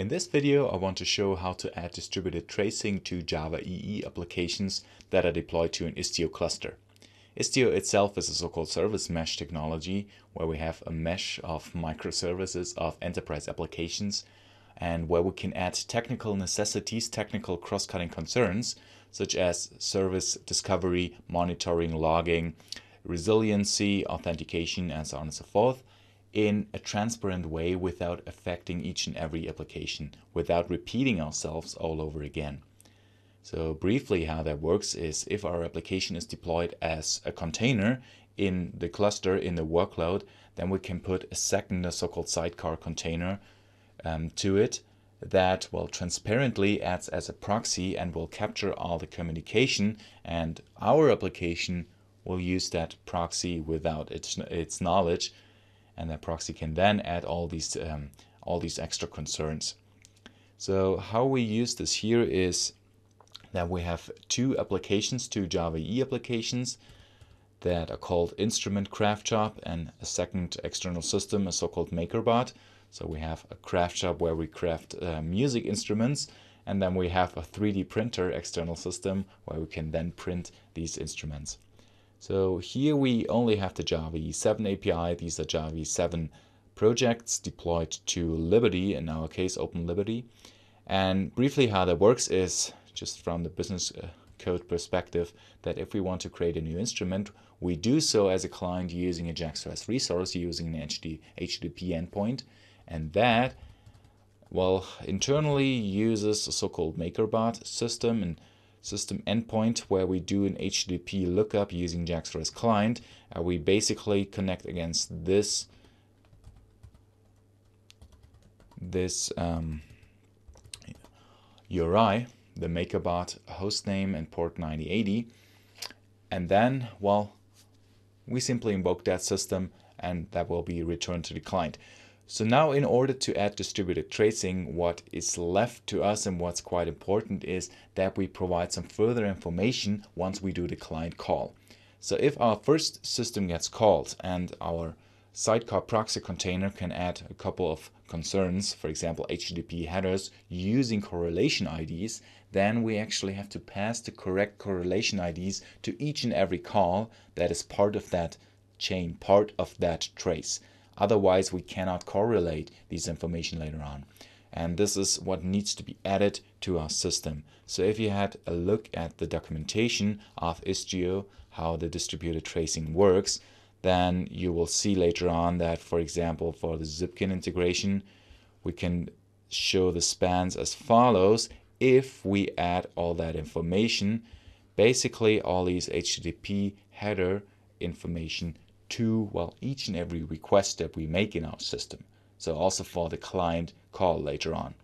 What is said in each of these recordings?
In this video, I want to show how to add distributed tracing to Java EE applications that are deployed to an Istio cluster. Istio itself is a so-called service mesh technology where we have a mesh of microservices of enterprise applications and where we can add technical necessities, technical cross-cutting concerns, such as service discovery, monitoring, logging, resiliency, authentication, and so on and so forth, in a transparent way without affecting each and every application, without repeating ourselves all over again. So briefly how that works is if our application is deployed as a container in the cluster, in the workload, then we can put a second, a so-called sidecar container um, to it that will transparently acts as a proxy and will capture all the communication and our application will use that proxy without its, its knowledge and that proxy can then add all these um, all these extra concerns. So how we use this here is that we have two applications, two Java E applications that are called Instrument Craft Shop and a second external system, a so-called MakerBot. So we have a craft shop where we craft uh, music instruments and then we have a 3D printer external system where we can then print these instruments. So here we only have the Java 7 API. These are Java 7 projects deployed to Liberty, in our case Open Liberty. And briefly how that works is just from the business uh, code perspective that if we want to create a new instrument, we do so as a client using a JAX resource using an HTTP endpoint. And that, well, internally uses a so-called MakerBot system and system endpoint where we do an HTTP lookup using JAX client. Uh, we basically connect against this this um, URI, the MakerBot hostname and port 9080. And then, well, we simply invoke that system and that will be returned to the client. So now in order to add distributed tracing, what is left to us and what's quite important is that we provide some further information once we do the client call. So if our first system gets called and our sidecar proxy container can add a couple of concerns, for example, HTTP headers using correlation IDs, then we actually have to pass the correct correlation IDs to each and every call that is part of that chain, part of that trace. Otherwise, we cannot correlate this information later on. And this is what needs to be added to our system. So if you had a look at the documentation of Istio, how the distributed tracing works, then you will see later on that, for example, for the Zipkin integration, we can show the spans as follows if we add all that information, basically all these HTTP header information to, well, each and every request that we make in our system. So also for the client call later on.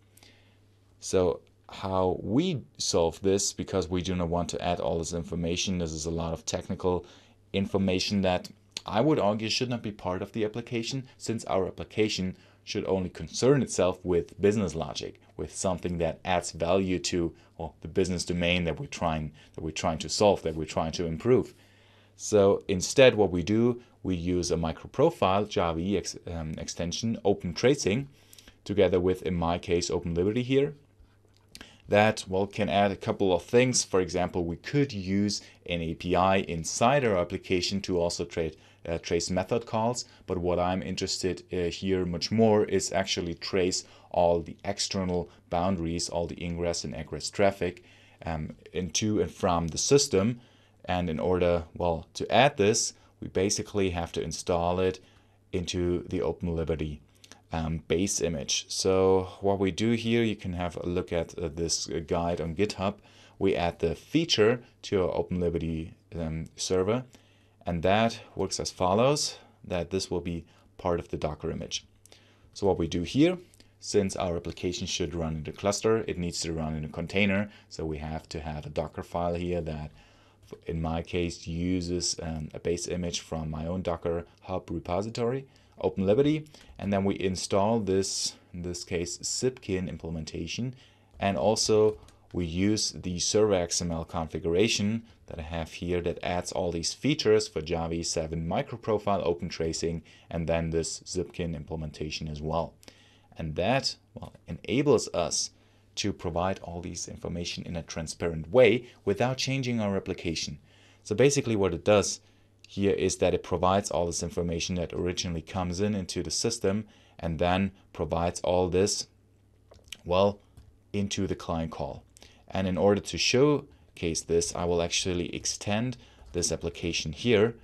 So how we solve this, because we do not want to add all this information, this is a lot of technical information that I would argue should not be part of the application, since our application should only concern itself with business logic, with something that adds value to well, the business domain that we're trying that we're trying to solve, that we're trying to improve. So instead, what we do, we use a microprofile Java ex, um, extension, Open Tracing, together with, in my case, Open Liberty here, that well can add a couple of things. For example, we could use an API inside our application to also trade, uh, trace method calls. But what I'm interested uh, here much more is actually trace all the external boundaries, all the ingress and egress traffic um, into and from the system. And in order, well, to add this, we basically have to install it into the Open Liberty um, base image. So what we do here, you can have a look at uh, this guide on GitHub. We add the feature to our Open Liberty um, server, and that works as follows, that this will be part of the Docker image. So what we do here, since our application should run in the cluster, it needs to run in a container. So we have to have a Docker file here that in my case, uses um, a base image from my own Docker Hub repository, Open Liberty, and then we install this, in this case, Zipkin implementation, and also we use the server XML configuration that I have here that adds all these features for Java 7 microprofile open tracing and then this Zipkin implementation as well. And that well, enables us to provide all these information in a transparent way without changing our application. So basically what it does here is that it provides all this information that originally comes in into the system and then provides all this, well, into the client call. And in order to showcase this, I will actually extend this application here.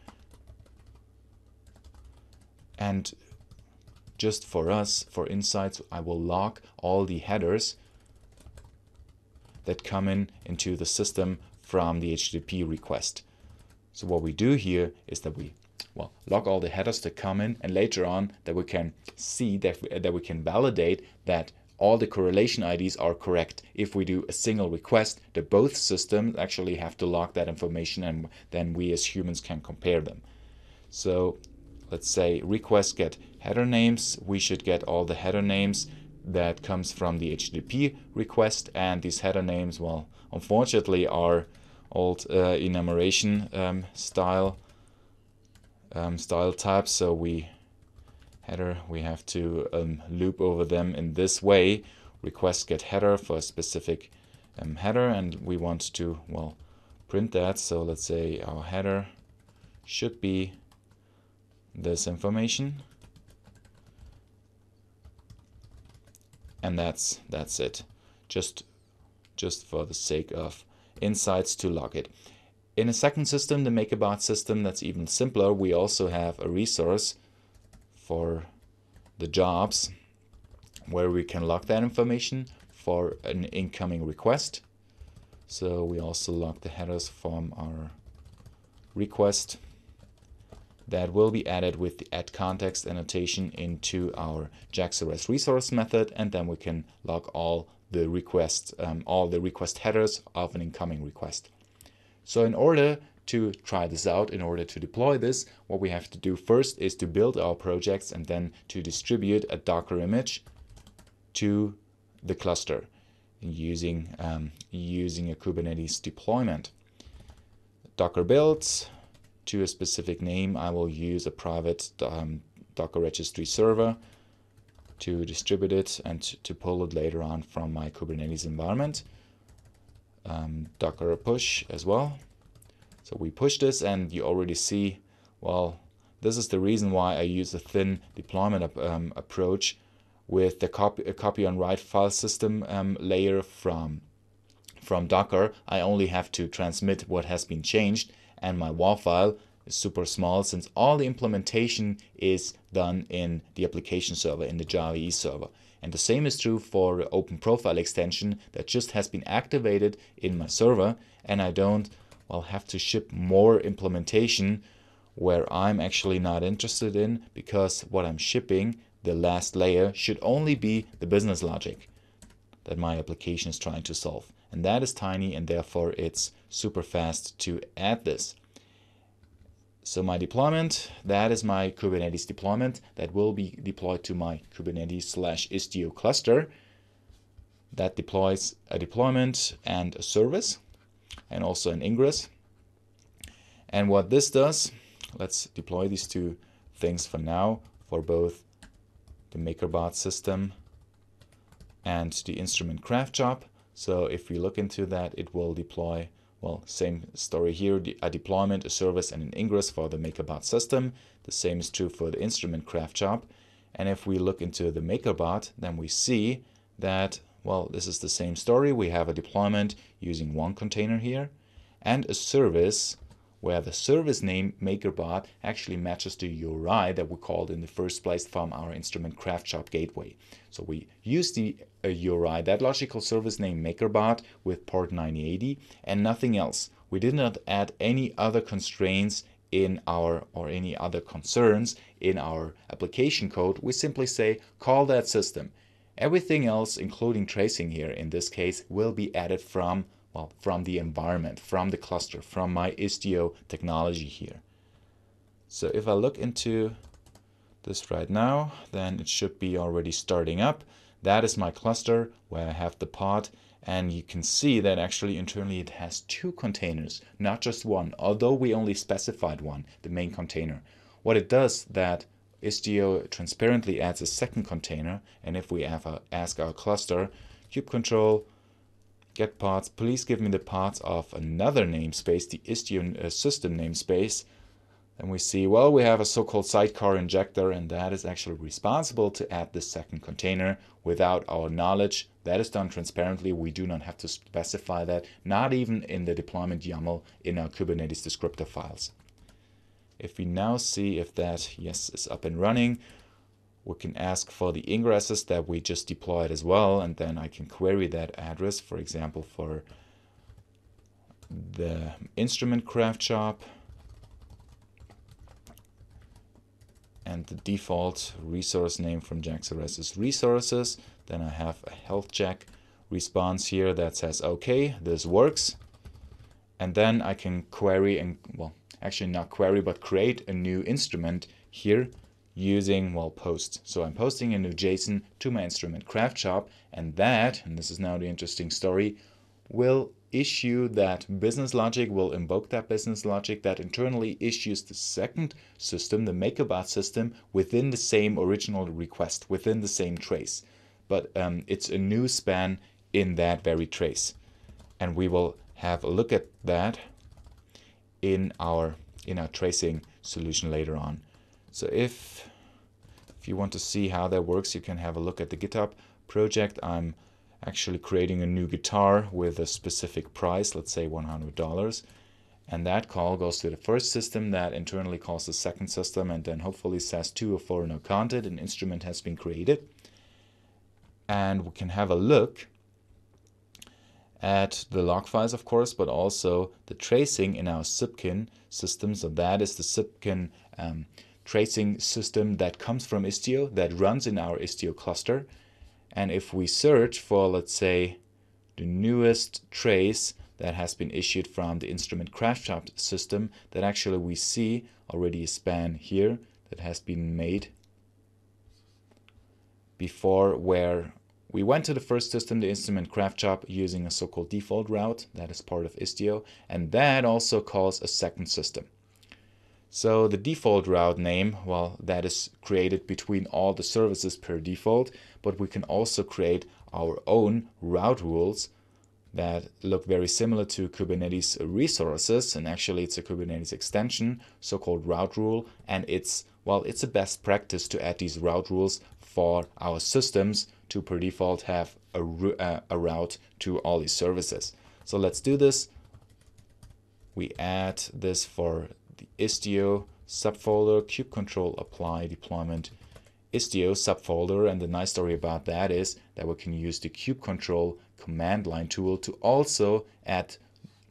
And just for us, for Insights, I will log all the headers that come in into the system from the HTTP request. So what we do here is that we well log all the headers that come in and later on that we can see that, we, that we can validate that all the correlation IDs are correct. If we do a single request, that both systems actually have to log that information and then we as humans can compare them. So let's say request get header names, we should get all the header names that comes from the HTTP request and these header names, well, unfortunately are old uh, enumeration um, style um, style types. So we header, we have to um, loop over them in this way. Request get header for a specific um, header, and we want to well print that. So let's say our header should be this information. And that's that's it. Just just for the sake of insights to log it. In a second system the MakerBot system that's even simpler we also have a resource for the jobs where we can log that information for an incoming request. So we also log the headers from our request that will be added with the add context annotation into our JAX-RS resource method and then we can log all the requests, um, all the request headers of an incoming request. So in order to try this out, in order to deploy this, what we have to do first is to build our projects and then to distribute a Docker image to the cluster using, um, using a Kubernetes deployment. Docker builds, to a specific name, I will use a private um, Docker registry server to distribute it and to pull it later on from my Kubernetes environment. Um, Docker push as well. So we push this and you already see, well, this is the reason why I use a thin deployment um, approach with the copy, copy on write file system um, layer from, from Docker. I only have to transmit what has been changed and my WAR file is super small since all the implementation is done in the application server, in the Java EE server. And the same is true for Open Profile extension that just has been activated in my server and I don't well have to ship more implementation where I'm actually not interested in because what I'm shipping, the last layer, should only be the business logic that my application is trying to solve. And that is tiny and therefore it's super fast to add this. So my deployment, that is my Kubernetes deployment that will be deployed to my Kubernetes slash Istio cluster that deploys a deployment and a service and also an ingress. And what this does, let's deploy these two things for now for both the MakerBot system and the instrument craft shop. So if we look into that, it will deploy, well, same story here, a deployment, a service, and an ingress for the MakerBot system. The same is true for the instrument craft shop. And if we look into the MakerBot, then we see that, well, this is the same story. We have a deployment using one container here and a service where the service name MakerBot actually matches the URI that we called in the first place from our instrument craft shop gateway. So we use the uh, URI, that logical service name MakerBot with port 9080 and nothing else. We did not add any other constraints in our or any other concerns in our application code. We simply say call that system. Everything else, including tracing here in this case, will be added from well, from the environment, from the cluster, from my Istio technology here. So if I look into this right now, then it should be already starting up. That is my cluster where I have the pod and you can see that actually internally it has two containers, not just one, although we only specified one, the main container. What it does that Istio transparently adds a second container, and if we a, ask our cluster, kube control, get pods, please give me the pods of another namespace, the Istio uh, system namespace, and we see, well, we have a so-called sidecar injector, and that is actually responsible to add this second container without our knowledge. That is done transparently. We do not have to specify that, not even in the deployment YAML in our Kubernetes descriptor files. If we now see if that, yes, is up and running, we can ask for the ingresses that we just deployed as well, and then I can query that address, for example, for the instrument craft shop and the default resource name from JAX-RS is resources. Then I have a health check response here that says, okay, this works. And then I can query and, well, actually not query, but create a new instrument here using, well, post. So I'm posting a new JSON to my instrument craft shop and that, and this is now the interesting story, will issue that business logic, will invoke that business logic that internally issues the second system, the MakerBot system, within the same original request, within the same trace. But um, it's a new span in that very trace. And we will have a look at that in our in our tracing solution later on. So if if you want to see how that works, you can have a look at the GitHub project. I'm actually creating a new guitar with a specific price, let's say $100. And that call goes to the first system that internally calls the second system and then hopefully says two or four no counted, an instrument has been created. And we can have a look at the log files, of course, but also the tracing in our Zipkin system. So that is the Zipkin um, tracing system that comes from Istio, that runs in our Istio cluster. And if we search for, let's say, the newest trace that has been issued from the instrument craft shop system, that actually we see already a span here that has been made before where we went to the first system, the instrument craft shop, using a so-called default route that is part of Istio, and that also calls a second system. So the default route name, well, that is created between all the services per default, but we can also create our own route rules that look very similar to Kubernetes resources. And actually it's a Kubernetes extension, so-called route rule. And it's, well, it's a best practice to add these route rules for our systems to per default have a, uh, a route to all these services. So let's do this. We add this for Istio subfolder kube control apply deployment Istio subfolder and the nice story about that is that we can use the kube control command line tool to also add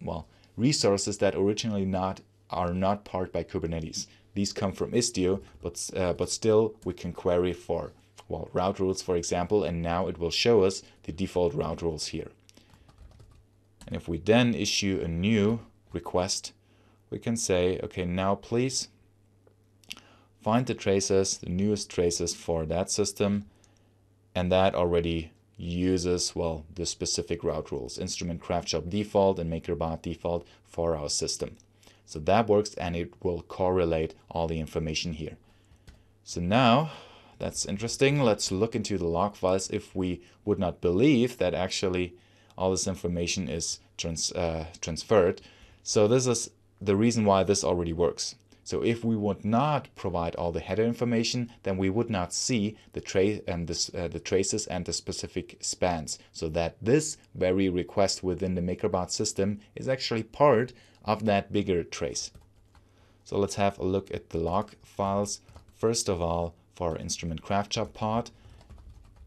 well resources that originally not are not part by Kubernetes. These come from Istio, but uh, but still we can query for well route rules for example, and now it will show us the default route rules here. And if we then issue a new request we can say, okay, now please find the traces, the newest traces for that system, and that already uses, well, the specific route rules, instrument craft shop default and MakerBot default for our system. So that works and it will correlate all the information here. So now, that's interesting. Let's look into the log files if we would not believe that actually all this information is trans uh, transferred. So this is the reason why this already works. So if we would not provide all the header information, then we would not see the, tra and the, uh, the traces and the specific spans. So that this very request within the MakerBot system is actually part of that bigger trace. So let's have a look at the log files. First of all, for our instrument craft shop part.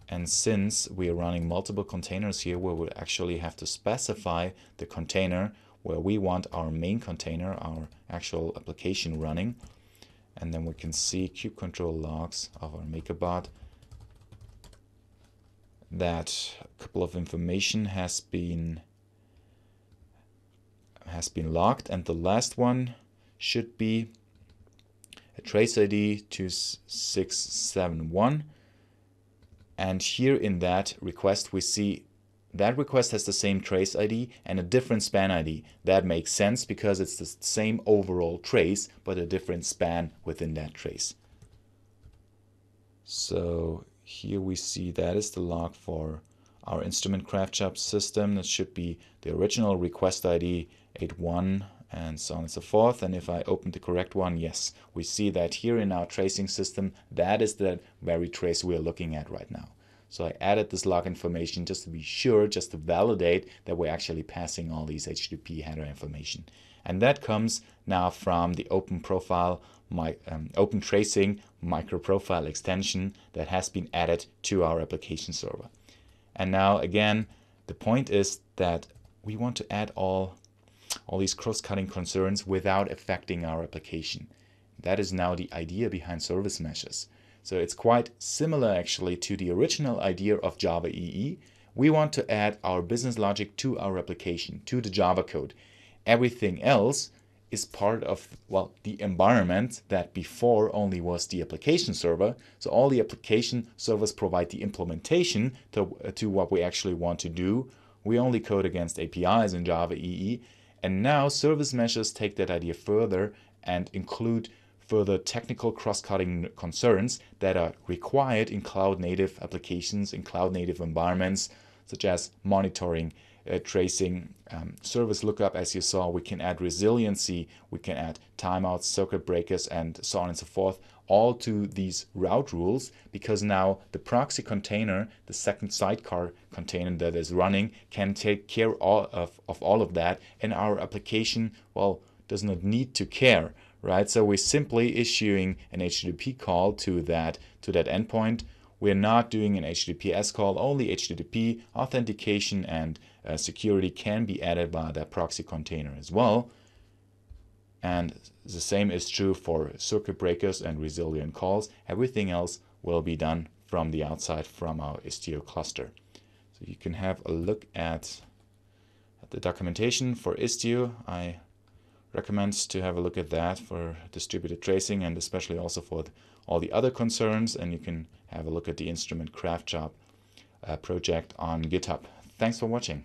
And since we are running multiple containers here, we would actually have to specify the container where we want our main container, our actual application running. And then we can see kube control logs of our MakerBot that a couple of information has been has been logged. And the last one should be a trace ID 2671 and here in that request we see that request has the same trace ID and a different span ID. That makes sense because it's the same overall trace, but a different span within that trace. So here we see that is the log for our instrument craft shop system. That should be the original request ID 81 and so on and so forth. And if I open the correct one, yes, we see that here in our tracing system, that is the very trace we're looking at right now. So I added this log information just to be sure, just to validate that we're actually passing all these HTTP header information. And that comes now from the Open Profile, my um, Open Tracing micro profile extension that has been added to our application server. And now again, the point is that we want to add all all these cross-cutting concerns without affecting our application. That is now the idea behind service meshes. So it's quite similar actually to the original idea of Java EE. We want to add our business logic to our application, to the Java code. Everything else is part of well the environment that before only was the application server. So all the application servers provide the implementation to, to what we actually want to do. We only code against APIs in Java EE. And now service meshes take that idea further and include further technical cross-cutting concerns that are required in cloud-native applications, in cloud-native environments, such as monitoring, uh, tracing, um, service lookup, as you saw, we can add resiliency, we can add timeouts, circuit breakers, and so on and so forth, all to these route rules, because now the proxy container, the second sidecar container that is running, can take care all of, of all of that, and our application, well, does not need to care right? So we're simply issuing an HTTP call to that to that endpoint. We're not doing an HTTPS call, only HTTP authentication and uh, security can be added by that proxy container as well. And the same is true for circuit breakers and resilient calls. Everything else will be done from the outside from our Istio cluster. So you can have a look at, at the documentation for Istio. I recommends to have a look at that for distributed tracing and especially also for all the other concerns and you can have a look at the instrument craft shop uh, project on github. Thanks for watching